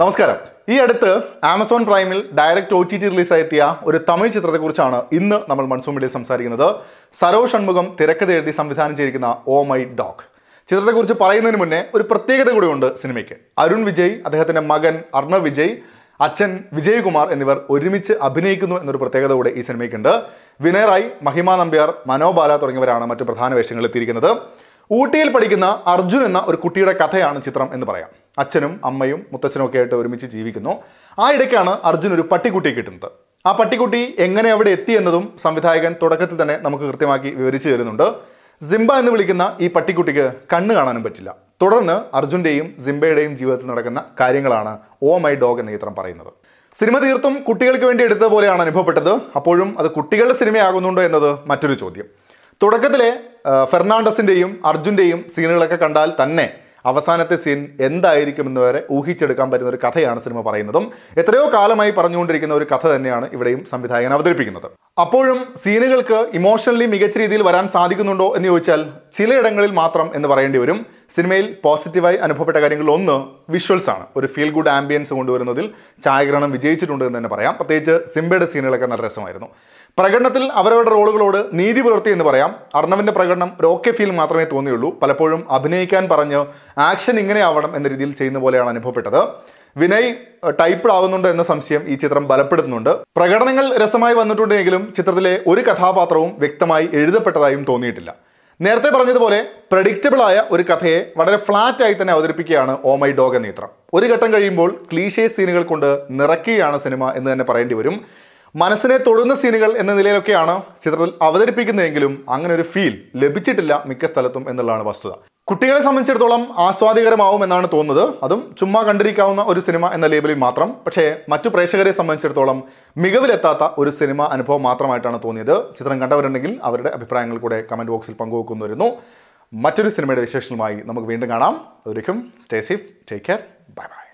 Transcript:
നമസ്കാരം. ഈ അടുത്ത് ആമസോൺ പ്രൈമിൽ ഡയറക്റ്റ് ഒ ടി ടി റിലീസായെത്തിയ ഒരു തമിഴ് ചിത്രത്തെക്കുറിച്ചാണ് ഇന്ന് നമ്മൾ മൺസൂൺ മീഡിയ സംസാരിക്കുന്നത്. സരോ ഷൺമുഖം തിരക്കഥ എഴുതി സംവിധാനം ചെയ്തിരിക്കുന്ന ഓ മൈ ഡോഗ്. ചിത്രത്തെക്കുറിച്ച് പറയുന്നതിന് മുന്നേ ഒരു പ്രത്യേകത കൂടിയുണ്ട് സിനിമയ്ക്ക്. അരുൺ വിജയ് അദ്ദേഹത്തിന്റെ മകൻ അർണവ് വിജയ് അച്ഛൻ വിജയകുമാർ എന്നിവർ ഒരുമിച്ച് അഭിനയിക്കുന്നു എന്നൊരു പ്രത്യേകത കൂടെ ഈ സിനിമയ്ക്കുണ്ട്. വിനയ് റായ് മഹിമ നമ്പ്യാർ മനോബാല തുടങ്ങിയവരാണ് മറ്റു പ്രധാന വേഷങ്ങളിൽ എത്തിയിരിക്കുന്നത്. ഊട്ടിയിൽ പഠിക്കുന്ന അർജുൻ എന്ന ഒരു കുട്ടിയുടെ കഥയാണ് ചിത്രം എന്ന് പറയാം. അച്ഛനും അമ്മയും മുത്തച്ഛനും ഒക്കെ ആയിട്ട് ഒരുമിച്ച് ജീവിക്കുന്നു. ആ ഇടയ്ക്കാണ് അർജുൻ ഒരു പട്ടിക്കുട്ടിയെ കിട്ടുന്നത്. ആ പട്ടിക്കുട്ടി എങ്ങനെ അവിടെ എത്തി എന്നതും സംവിധായകൻ തുടക്കത്തിൽ തന്നെ നമുക്ക് കൃത്യമാക്കി വിവരിച്ചു തരുന്നുണ്ട്. സിംബ എന്ന് വിളിക്കുന്ന ഈ പട്ടിക്കുട്ടിക്ക് കണ്ണ് കാണാനും പറ്റില്ല. തുടർന്ന് അർജുന്റെയും സിംബയുടെയും ജീവിതത്തിൽ നടക്കുന്ന കാര്യങ്ങളാണ് ഓ മൈ ഡോഗ് എന്ന ചിത്രം പറയുന്നത്. സിനിമ തീർത്തും കുട്ടികൾക്ക് വേണ്ടി എടുത്ത പോലെയാണ് അനുഭവപ്പെട്ടത്. അപ്പോഴും അത് കുട്ടികളുടെ സിനിമയാകുന്നുണ്ടോ എന്നത് മറ്റൊരു ചോദ്യം. തുടക്കത്തിലെ ഫെർണാണ്ടസിന്റെയും അർജുന്റെയും സീനുകളൊക്കെ കണ്ടാൽ തന്നെ അവസാനത്തെ സീൻ എന്തായിരിക്കുമെന്ന് വരെ ഊഹിച്ചെടുക്കാൻ പറ്റുന്ന ഒരു കഥയാണ് സിനിമ പറയുന്നതും എത്രയോ കാലമായി പറഞ്ഞുകൊണ്ടിരിക്കുന്ന ഒരു കഥ തന്നെയാണ് ഇവിടെയും സംവിധായകൻ അവതരിപ്പിക്കുന്നത്. അപ്പോഴും സീനുകൾക്ക് ഇമോഷണലി മികച്ച രീതിയിൽ വരാൻ സാധിക്കുന്നുണ്ടോ എന്ന് ചോദിച്ചാൽ ചിലയിടങ്ങളിൽ മാത്രം എന്ന് പറയേണ്ടി വരും. സിനിമയിൽ പോസിറ്റീവായി അനുഭവപ്പെട്ട കാര്യങ്ങളിൽ ഒന്ന് വിഷ്വൽസ് ആണ്. ഒരു ഫീൽ ഗുഡ് ആംബിയൻസ് കൊണ്ടുവരുന്നതിൽ ഛായാഗ്രഹണം വിജയിച്ചിട്ടുണ്ട് എന്ന് തന്നെ പറയാം. പ്രത്യേകിച്ച് സിംബയുടെ സീനുകളൊക്കെ നല്ല രസമായിരുന്നു. പ്രകടനത്തിൽ അവരവരുടെ റോളുകളോട് നീതി പുലർത്തി എന്ന് പറയാം. അർണവിന്റെ പ്രകടനം ഒരു ഓക്കെ ഫീൽ മാത്രമേ തോന്നിയുള്ളൂ. പലപ്പോഴും അഭിനയിക്കാൻ പറഞ്ഞ് ആക്ഷൻ ഇങ്ങനെ ആവണം എന്ന രീതിയിൽ ചെയ്യുന്ന പോലെയാണ് അനുഭവപ്പെട്ടത്. വിനയ് ടൈപ്പിഡ് ആവുന്നുണ്ട് എന്ന സംശയം ഈ ചിത്രം ബലപ്പെടുത്തുന്നുണ്ട്. പ്രകടനങ്ങൾ രസമായി വന്നിട്ടുണ്ടെങ്കിലും ചിത്രത്തിലെ ഒരു കഥാപാത്രവും വ്യക്തമായി എഴുതപ്പെട്ടതായും തോന്നിയിട്ടില്ല. നേരത്തെ പറഞ്ഞതുപോലെ പ്രഡിക്റ്റബിൾ ആയ ഒരു കഥയെ വളരെ ഫ്ലാറ്റ് ആയി തന്നെ അവതരിപ്പിക്കുകയാണ് ഓ മൈ ഡോഗ് എന്ന ചിത്രം. ഒരു ഘട്ടം കഴിയുമ്പോൾ ക്ലീഷേ സീനുകൾ കൊണ്ട് നിറയ്ക്കുകയാണ് സിനിമ എന്ന് തന്നെ പറയേണ്ടി വരും. മനസ്സിനെ തൊടുന്ന സീനുകൾ എന്ന നിലയിലൊക്കെയാണ് ചിത്രത്തിൽ അവതരിപ്പിക്കുന്നതെങ്കിലും അങ്ങനെ ഒരു ഫീൽ ലഭിച്ചിട്ടില്ല മിക്ക സ്ഥലത്തും എന്നുള്ളതാണ് വസ്തുത. കുട്ടികളെ സംബന്ധിച്ചിടത്തോളം ആസ്വാദികരമാവും എന്നാണ് തോന്നുന്നത്. അതും ചുമ്മാ കണ്ടിരിക്കാവുന്ന ഒരു സിനിമ എന്ന ലേബലിൽ മാത്രം. പക്ഷേ മറ്റു പ്രേക്ഷകരെ സംബന്ധിച്ചിടത്തോളം മികവിലെത്താത്ത ഒരു സിനിമ അനുഭവം മാത്രമായിട്ടാണ് തോന്നിയത്. ചിത്രം കണ്ടവരുണ്ടെങ്കിൽ അവരുടെ അഭിപ്രായങ്ങൾ കൂടെ കമന്റ് ബോക്സിൽ പങ്കുവെക്കുന്നു മറ്റൊരു സിനിമയുടെ വിശേഷങ്ങളുമായി നമുക്ക് വീണ്ടും കാണാം. അതൊരിക്കും stay safe take care bye bye